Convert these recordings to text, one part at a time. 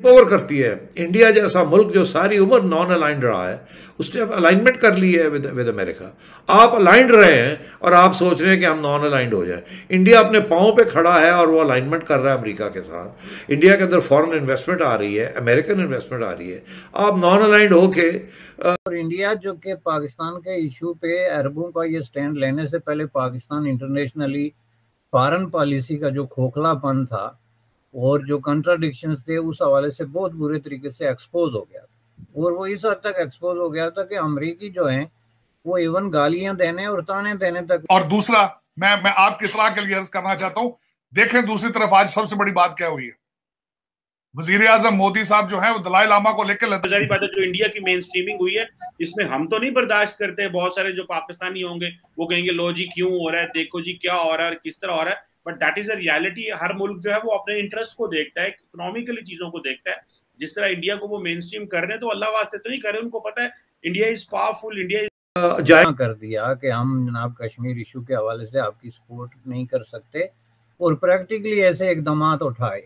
Over करती है। India जैसा मुल्क जो सारी उम्र नॉन अलाइंड रहा है, उसने अब अलाइनमेंट कर ली है विद विद अमेरिका आप अलाइंड रहे हैं और आप सोच रहे हैं कि हम नॉन अलाइंड हो जाएँ। इंडिया अपने पाँव पे खड़ा है और वो अलाइनमेंट कर रहा है अमेरिका के साथ। इंडिया के अंदर फॉरेन इन्वेस्टमेंट आ रही है अमेरिकन इन्वेस्टमेंट आ रही है। आप नॉन अलाइंड होके और इंडिया जो कि पाकिस्तान के इशू पे अरबों का ये स्टैंड लेने से पहले पाकिस्तान इंटरनेशनली फॉरन पॉलिसी का जो खोखलापन था और जो कंट्राडिक्शन थे उस हवाले से बहुत बुरे तरीके से एक्सपोज हो गया था। और वो इस हद तक एक्सपोज हो गया था कि अमरीकी जो है वो इवन गालियाँ देने और ताने देने तक और दूसरा मैं मैं आपकी इतला के लिए अर्ज़ करना चाहता हूँ देखें दूसरी तरफ़ आज सबसे बड़ी बात क्या हुई है। वज़ीर आज़म मोदी साहब जो है वो दलाई लामा को लेकर जारी बात है जो इंडिया की मेन स्ट्रीमिंग हुई है इसमें हम तो नहीं बर्दाश्त करते बहुत सारे जो पाकिस्तानी होंगे वो कहेंगे लो जी क्यों हो रहा है देखो जी क्या हो रहा है किस तरह हो रहा है। But that is a reality हर मुल्क जो है वो अपने इंटरेस्ट को देखता है इकोनॉमिकली चीज़ों को देखता है। जिस तरह इंडिया को वो मेन स्ट्रीम कर रहे हैं तो अल्लाह वास्ते तो नहीं कर रहे, उनको पता है India is powerful India is कर दिया कि हम जनाब कश्मीर इशू के हवाले से आपकी सपोर्ट नहीं कर सकते। और प्रैक्टिकली ऐसे इकदाम उठाए।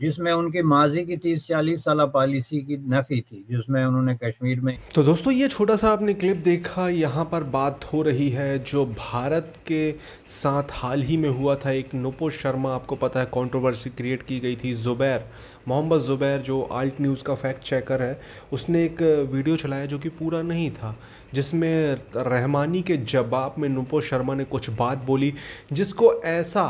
जिसमें उनके माजी की तीस चालीस साल पॉलिसी की नफ़ी थी, जिसमें उन्होंने कश्मीर में तो दोस्तों, ये छोटा सा आपने क्लिप देखा, यहाँ पर बात हो रही है जो भारत के साथ हाल ही में हुआ था। एक नुपुर शर्मा, आपको पता है कंट्रोवर्सी क्रिएट की गई थी। ज़ुबैर, मोहम्मद ज़ुबैर, जो आल्ट न्यूज़ का फैक्ट चेकर है, उसने एक वीडियो चलाया जो कि पूरा नहीं था, जिसमें रहमानी के जवाब में नुपुर शर्मा ने कुछ बात बोली, जिसको ऐसा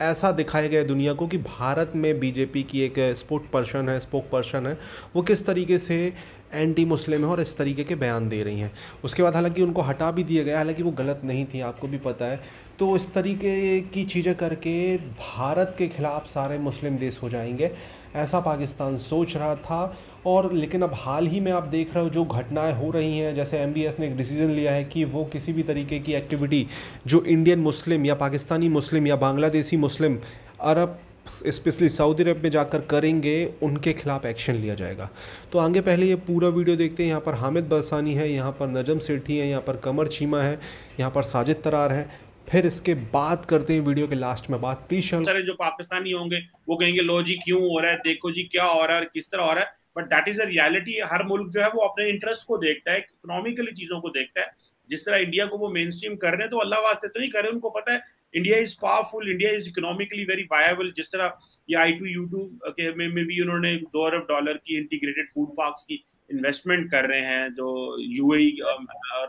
ऐसा दिखाया गया दुनिया को कि भारत में बीजेपी की एक स्पोक पर्सन है, स्पोक पर्सन है, वो किस तरीके से एंटी मुस्लिम है और इस तरीके के बयान दे रही हैं। उसके बाद हालाँकि उनको हटा भी दिया गया, हालाँकि वो गलत नहीं थी, आपको भी पता है। तो इस तरीके की चीज़ें करके भारत के ख़िलाफ़ सारे मुस्लिम देश हो जाएँगे। ऐसा पाकिस्तान सोच रहा था। और लेकिन अब हाल ही में आप देख रहे हो जो घटनाएँ हो रही हैं, जैसे एमबीएस ने एक डिसीज़न लिया है कि वो किसी भी तरीके की एक्टिविटी जो इंडियन मुस्लिम या पाकिस्तानी मुस्लिम या बांग्लादेशी मुस्लिम अरब स्पेशली सऊदी अरब में जाकर करेंगे, उनके खिलाफ एक्शन लिया जाएगा। तो आगे पहले ये पूरा वीडियो देखते हैं। यहाँ पर हामिद बरसानी है, यहाँ पर नजम सेठी है, यहाँ पर कमर चीमा है, यहाँ पर साजिद तरार है। फिर इसके बाद करते हैं वीडियो के लास्ट में बात। सारे जो पाकिस्तानी होंगे, वो कहेंगे, लो जी, क्यों हो रहा है? देखो जी, क्या हो रहा है किस तरह हो रहा है? But that is a reality हर मुल्क जो है वो अपने इंटरेस्ट को देखता है इकोनॉमिकली चीज़ों को देखता है। जिस तरह इंडिया को वो मेन स्ट्रीम कर रहे हैं तो अल्लाह वास्ते तो नहीं कर रहे उनको पता है India is powerful India is economically very viable जिस तरह ये आई टू यू टू के में, में भी उन्होंने दो अरब डॉलर की इंटीग्रेटेड फ़ूड पार्क की इन्वेस्टमेंट कर रहे हैं जो यू um, और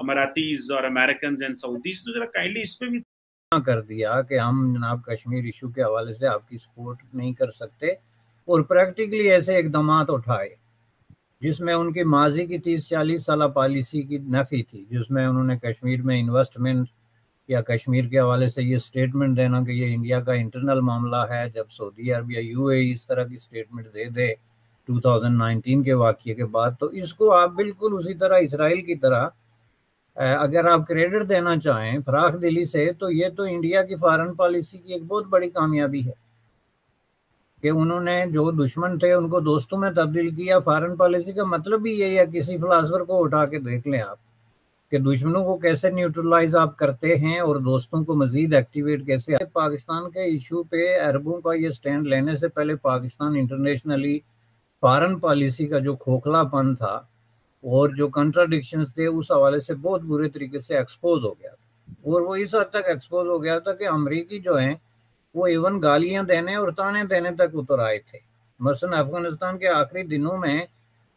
अमरातीज और अमेरिकन एंड सऊदीज तो जरा काइंडली इस पे भी कर दिया कि हम जनाब कश्मीर इशू के हवाले से आपकी सपोर्ट नहीं कर सकते। और प्रैक्टिकली ऐसे इकदाम उठाए, जिसमें उनकी माजी की तीस चालीस साल पॉलिसी की नफ़ी थी, जिसमें उन्होंने कश्मीर में इन्वेस्टमेंट या कश्मीर के हवाले से ये स्टेटमेंट देना कि ये इंडिया का इंटरनल मामला है, जब सऊदी अरब या यू इस तरह की स्टेटमेंट दे दे 2019 के वाक्य के बाद तो इसको आप बिल्कुल उसी तरह इसराइल की तरह अगर आप क्रेडिट देना चाहें, फराख दिली से तो ये तो इंडिया की फॉरेन पॉलिसी की एक बहुत बड़ी कामयाबी है। कि उन्होंने जो दुश्मन थे, उनको दोस्तों में तब्दील किया। फॉरेन पॉलिसी का मतलब भी यही है, किसी फिलासफर को उठा के देख लें आप कि दुश्मनों को कैसे न्यूट्रलाइज आप करते हैं और दोस्तों को मजीद एक्टिवेट कैसे पाकिस्तान के इशू पे अरबों का ये स्टैंड लेने से पहले पाकिस्तान इंटरनेशनली फॉरेन पॉलिसी का जो खोखलापन था और जो कंट्राडिक्शन थे, उस हवाले से बहुत बुरे तरीके से एक्सपोज हो गया था। और वो इस हद तक एक्सपोज हो गया था कि अमरीकी जो हैं वो इवन गालियाँ देने और ताने देने तक उतर आए थे। मसलन अफ़गानिस्तान के आखिरी दिनों में,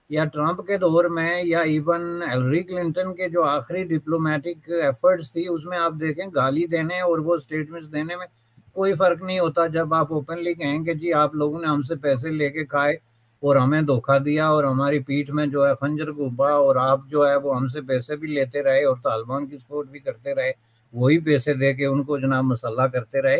या ट्रंप के दौर में, या इवन एलरी क्लिंटन के जो आखिरी डिप्लोमेटिक एफर्ट्स थी, उसमें आप देखें, गाली देने और वो स्टेटमेंट्स देने में कोई फ़र्क नहीं होता। जब आप ओपनली कहें कि जी, आप लोगों ने हमसे पैसे लेके खाए और हमें धोखा दिया और हमारी पीठ में जो है खंजर घूबा और आप जो है वो हमसे पैसे भी लेते रहे और तालिबान की सपोर्ट भी करते रहे, वही पैसे दे के उनको जनाब मसला करते रहे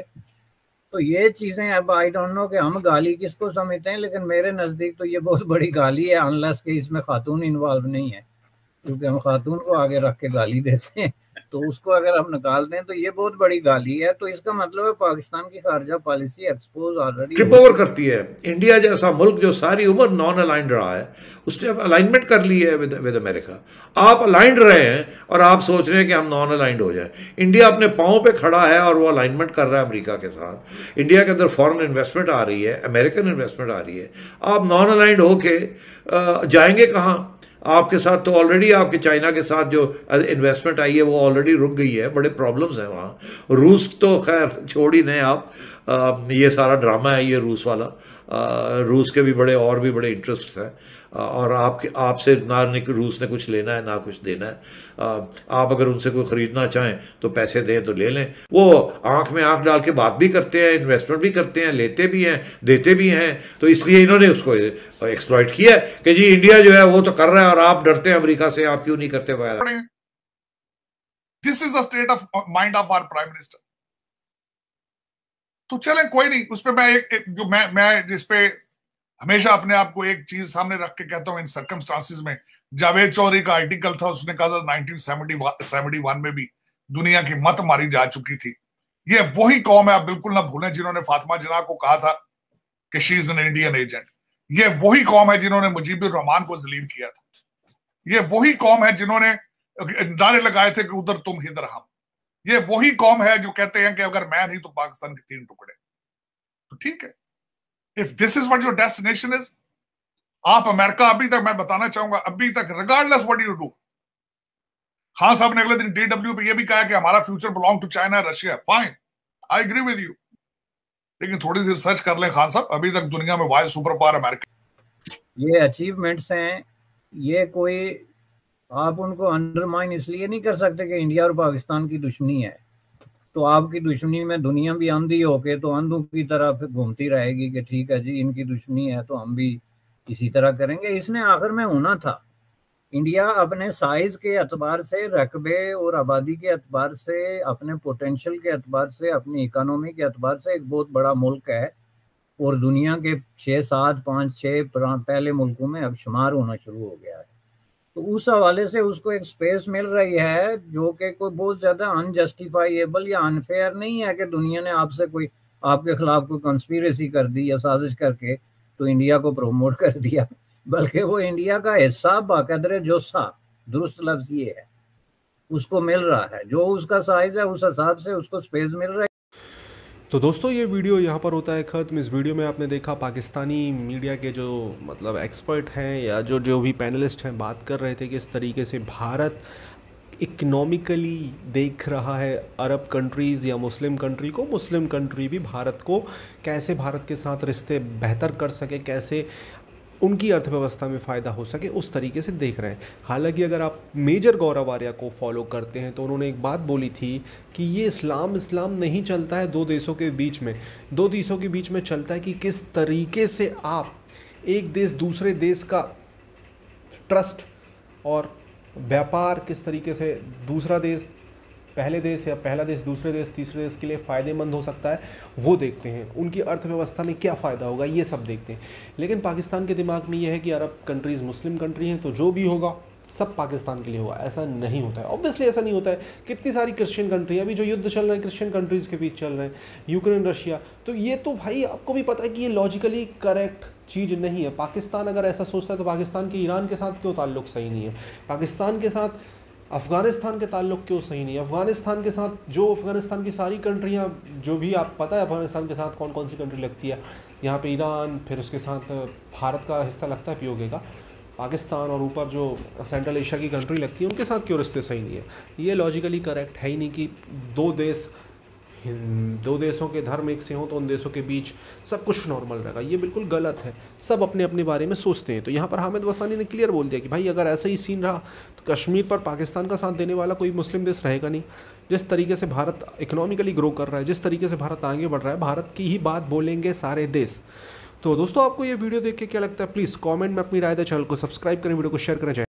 तो ये चीज़ें अब आई डोंट नो कि हम गाली किसको समझते हैं, लेकिन मेरे नज़दीक तो ये बहुत बड़ी गाली है अनलस के इसमें खातून इन्वॉल्व नहीं है, क्योंकि हम खातून को आगे रख के गाली देते हैं। तो उसको अगर हम निकाल दें तो ये बहुत बड़ी गाली है। तो इसका मतलब है पाकिस्तान की खारजा policy expose already trip over करती है। इंडिया जैसा मुल्क जो सारी उम्र नॉन अलाइंड रहा है उसने अब अलाइनमेंट कर ली है विद विद अमेरिका आप अलाइंड रहे हैं और आप सोच रहे हैं कि हम नॉन अलाइंड हो जाएँ। इंडिया अपने पाँव पे खड़ा है और वो अलाइनमेंट कर रहा है अमेरिका के साथ। इंडिया के अंदर फॉरेन इन्वेस्टमेंट आ रही है अमेरिकन इन्वेस्टमेंट आ रही है। आप नॉन अलाइंड होके जाएँगे कहाँ? आपके साथ तो ऑलरेडी आपके चाइना के साथ जो इन्वेस्टमेंट आई है वो ऑलरेडी रुक गई है बड़े प्रॉब्लम्स हैं वहाँ। रूस तो खैर छोड़ ही दें आप। आ, ये सारा ड्रामा है ये रूस वाला। आ, रूस के भी बड़े और भी बड़े इंटरेस्ट हैं। और आपके आपसे ना रूस ने कुछ लेना है ना कुछ देना है। आप अगर उनसे कोई ख़रीदना चाहें तो पैसे दें तो ले लें। वो आँख में आँख डाल के बात भी करते हैं इन्वेस्टमेंट भी करते हैं लेते भी हैं देते भी हैं। तो इसलिए इन्होंने उसको एक्सप्लॉइट किया कि जी इंडिया जो है वो तो कर रहा है। और आप डरते हैं अमरीका से आप क्यों नहीं करते this is the state of mind of our prime minister तो चले कोई नहीं उस पर मैं एक, एक जो मैं मैं जिस पे हमेशा अपने आप को एक चीज़ सामने रख के कहता हूँ इन सर्कमस्टांसिस में जावेद चौधरी का आर्टिकल था उसने कहा था नाइनटीन वन में भी दुनिया की मत मारी जा चुकी थी। ये वही कौम है आप बिल्कुल ना भूलें जिन्होंने फातिमा जना को कहा था कि she is an Indian agent ये वही कौम है जिन्होंने मुजीबुर रहमान को जलील किया था। ये वही कौम है जिन्होंने नारे लगाए थे कि उधर तुम इधर हम। ये वही कौम है जो कहते हैं कि अगर मैं नहीं तो पाकिस्तान के तीन टुकड़े। तो ठीक है। If this is what your destination is आप अमेरिका अभी तक, मैं बताना चाहूँगा, अभी तक regardless what you do Khan साहब ने अगले दिन डीडब्ल्यू पे ये भी कहा कि हमारा future belong to China Russia fine I agree with you लेकिन थोड़ी सी रिसर्च कर लें खान साहब, अभी तक दुनिया में वाइज सुपर पावर अमेरिका ये अचीवमेंट्स हैं ये कोई, आप उनको अंडरमाइन इसलिए नहीं कर सकते कि इंडिया और पाकिस्तान की दुश्मनी है। तो आपकी दुश्मनी में दुनिया भी अंधी होके तो अंधों की तरह घूमती रहेगी कि ठीक है जी, इनकी दुश्मनी है तो हम भी इसी तरह करेंगे। इसने आखिर में होना था। इंडिया अपने साइज़ के अतबार से, रकबे और आबादी के अतबार से, अपने पोटेंशियल के अतबार से, अपनी इकोनॉमी के अतबार से एक बहुत बड़ा मुल्क है। और दुनिया के छः सात, पाँच छः पहले मुल्कों में अब शुमार होना शुरू हो गया है। तो उस हवाले से उसको एक स्पेस मिल रही है जो कि कोई बहुत ज़्यादा अनजस्टिफाइबल या अनफेयर नहीं है कि दुनिया ने आपसे कोई, आपके खिलाफ कोई कंस्पिरेसी कर दी या साजिश करके तो इंडिया को प्रमोट कर दिया। बल्कि वो इंडिया का हिस्सा बाकदर जोसा दुरुस्त लफ्ज ये है। उसको मिल रहा है। जो उसका साइज़ है, उस हिसाब से उसको स्पेस मिल रहा है। तो दोस्तों, ये वीडियो यहाँ पर होता है ख़त्म। इस वीडियो में आपने देखा पाकिस्तानी मीडिया के जो मतलब एक्सपर्ट हैं या जो जो भी पैनलिस्ट हैं, बात कर रहे थे कि इस तरीके से भारत इकनॉमिकली देख रहा है अरब कंट्रीज़ या मुस्लिम कंट्री को। मुस्लिम कंट्री भी भारत को कैसे भारत के साथ रिश्ते बेहतर कर सके, कैसे उनकी अर्थव्यवस्था में फ़ायदा हो सके, उस तरीके से देख रहे हैं। हालाँकि अगर आप मेजर गौरव आर्या को फॉलो करते हैं तो उन्होंने एक बात बोली थी कि ये इस्लाम इस्लाम नहीं चलता है दो देशों के बीच में। दो देशों के बीच में चलता है कि किस तरीके से आप एक देश, दूसरे देश का ट्रस्ट और व्यापार किस तरीके से दूसरा देश पहले देश या पहला देश, दूसरे देश, तीसरे देश के लिए फ़ायदेमंद हो सकता है, वो देखते हैं। उनकी अर्थव्यवस्था में क्या फ़ायदा होगा, ये सब देखते हैं। लेकिन पाकिस्तान के दिमाग में ये है कि अरब कंट्रीज़ मुस्लिम कंट्री हैं तो जो भी होगा, सब पाकिस्तान के लिए होगा। ऐसा नहीं होता है। ऑब्वियसली ऐसा नहीं होता है। कितनी सारी क्रिश्चियन कंट्री अभी जो युद्ध चल रहे हैं क्रिश्चियन कंट्रीज़ के बीच चल रहे हैं यूक्रेन रशिया तो ये तो भाई आपको भी पता है कि ये लॉजिकली करेक्ट चीज़ नहीं है। पाकिस्तान अगर ऐसा सोचता है तो पाकिस्तान के ईरान के साथ क्यों ताल्लुक सही नहीं है? पाकिस्तान के साथ अफ़गानिस्तान के ताल्लुक क्यों सही नहीं? अफ़गानिस्तान के साथ, जो अफ़गानिस्तान की सारी कंट्रियाँ, जो भी आप पता है अफ़गानिस्तान के साथ कौन कौन सी कंट्री लगती है? यहाँ पे ईरान, फिर उसके साथ भारत का हिस्सा लगता है पीओके का। पाकिस्तान और ऊपर जो सेंट्रल एशिया की कंट्री लगती है, उनके साथ क्यों रिश्ते सही नहीं है? ये लॉजिकली करेक्ट है ही नहीं कि दो देश दो देशों के धर्म एक से हों तो उन देशों के बीच सब कुछ नॉर्मल रहेगा। ये बिल्कुल गलत है। सब अपने अपने बारे में सोचते हैं। तो यहाँ पर हामिद वसानी ने क्लियर बोल दिया कि भाई अगर ऐसा ही सीन रहा तो कश्मीर पर पाकिस्तान का साथ देने वाला कोई मुस्लिम देश रहेगा नहीं। जिस तरीके से भारत इकोनॉमिकली ग्रो कर रहा है, जिस तरीके से भारत आगे बढ़ रहा है, भारत की ही बात बोलेंगे सारे देश। तो दोस्तों, आपको ये वीडियो देख के क्या लगता है? प्लीज़ कमेंट में अपनी राय दें चैनल को सब्सक्राइब करें वीडियो को शेयर करें।